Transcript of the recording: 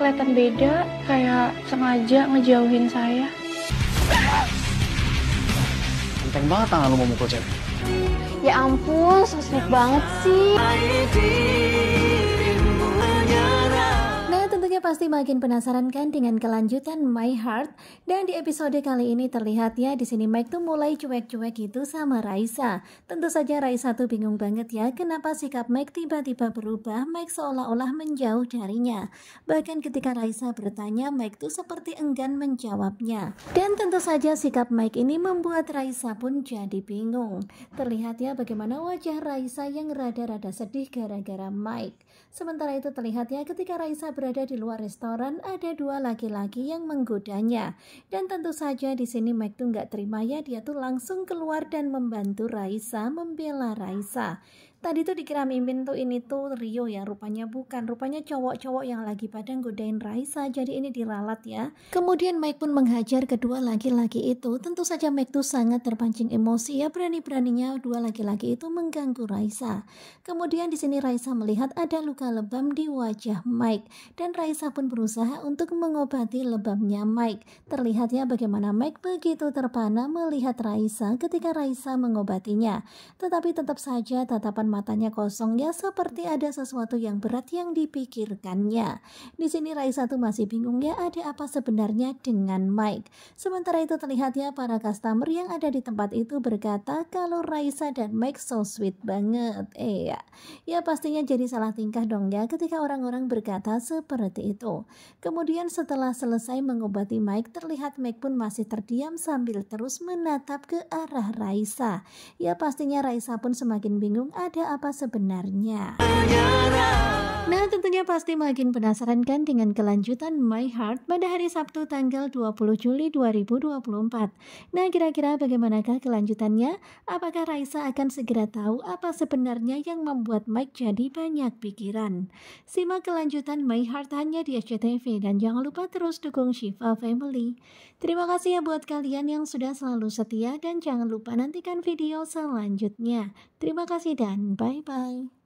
kelihatan beda, kayak sengaja ngejauhin saya. Enteng banget tangan lu mau mukul cewek. Ya ampun, so sweet banget sih. Pasti makin penasaran kan dengan kelanjutan My Heart. Dan di episode kali ini terlihat ya di sini Mike tuh mulai cuek-cuek gitu sama Raisa. Tentu saja Raisa tuh bingung banget ya kenapa sikap Mike tiba-tiba berubah. Mike seolah-olah menjauh darinya. Bahkan ketika Raisa bertanya, Mike tuh seperti enggan menjawabnya. Dan tentu saja sikap Mike ini membuat Raisa pun jadi bingung. Terlihat ya bagaimana wajah Raisa yang rada-rada sedih gara-gara Mike. Sementara itu terlihat ya ketika Raisa berada di luar restoran ada dua laki-laki yang menggodanya. Dan tentu saja di sini Mike tuh nggak terima ya dia tuh langsung keluar dan membantu Raisa membela Raisa. Tadi tuh dikira mimpin tuh ini tuh Rio ya, rupanya bukan. Rupanya cowok-cowok yang lagi pada godain Raisa, jadi ini diralat ya. Kemudian Mike pun menghajar kedua laki-laki itu. Tentu saja Mike tuh sangat terpancing emosi ya, berani-beraninya dua laki-laki itu mengganggu Raisa. Kemudian di sini Raisa melihat ada luka lebam di wajah Mike dan Raisa pun berusaha untuk mengobati lebamnya Mike. Terlihat ya bagaimana Mike begitu terpana melihat Raisa ketika Raisa mengobatinya. Tetapi tetap saja tatapan matanya kosong ya seperti ada sesuatu yang berat yang dipikirkannya. Di sini Raisa tuh masih bingung ya ada apa sebenarnya dengan Mike. Sementara itu terlihat ya para customer yang ada di tempat itu berkata kalau Raisa dan Mike so sweet banget. Eh ya, ya pastinya jadi salah tingkah dong ya ketika orang-orang berkata seperti itu. Kemudian setelah selesai mengobati Mike terlihat Mike pun masih terdiam sambil terus menatap ke arah Raisa. Ya pastinya Raisa pun semakin bingung ada ada apa sebenarnya. Nah tentunya pasti makin penasaran kan dengan kelanjutan My Heart pada hari Sabtu tanggal 20 Juli 2024. Nah kira-kira bagaimanakah kelanjutannya? Apakah Raisa akan segera tahu apa sebenarnya yang membuat Mike jadi banyak pikiran? Simak kelanjutan My Heart hanya di SCTV dan jangan lupa terus dukung Shiva Family. Terima kasih ya buat kalian yang sudah selalu setia dan jangan lupa nantikan video selanjutnya. Terima kasih dan bye-bye.